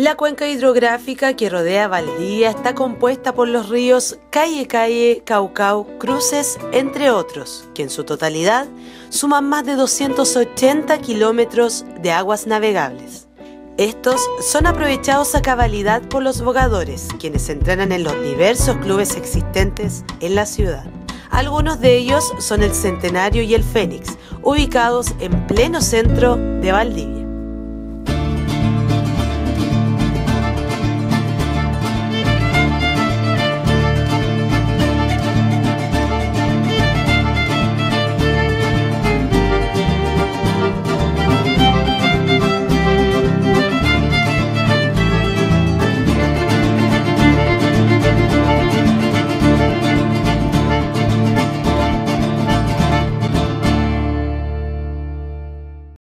La cuenca hidrográfica que rodea Valdivia está compuesta por los ríos Calle Calle, Caucau, Cruces, entre otros, que en su totalidad suman más de 280 kilómetros de aguas navegables. Estos son aprovechados a cabalidad por los bogadores, quienes entrenan en los diversos clubes existentes en la ciudad. Algunos de ellos son el Centenario y el Fénix, ubicados en pleno centro de Valdivia.